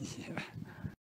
yeah.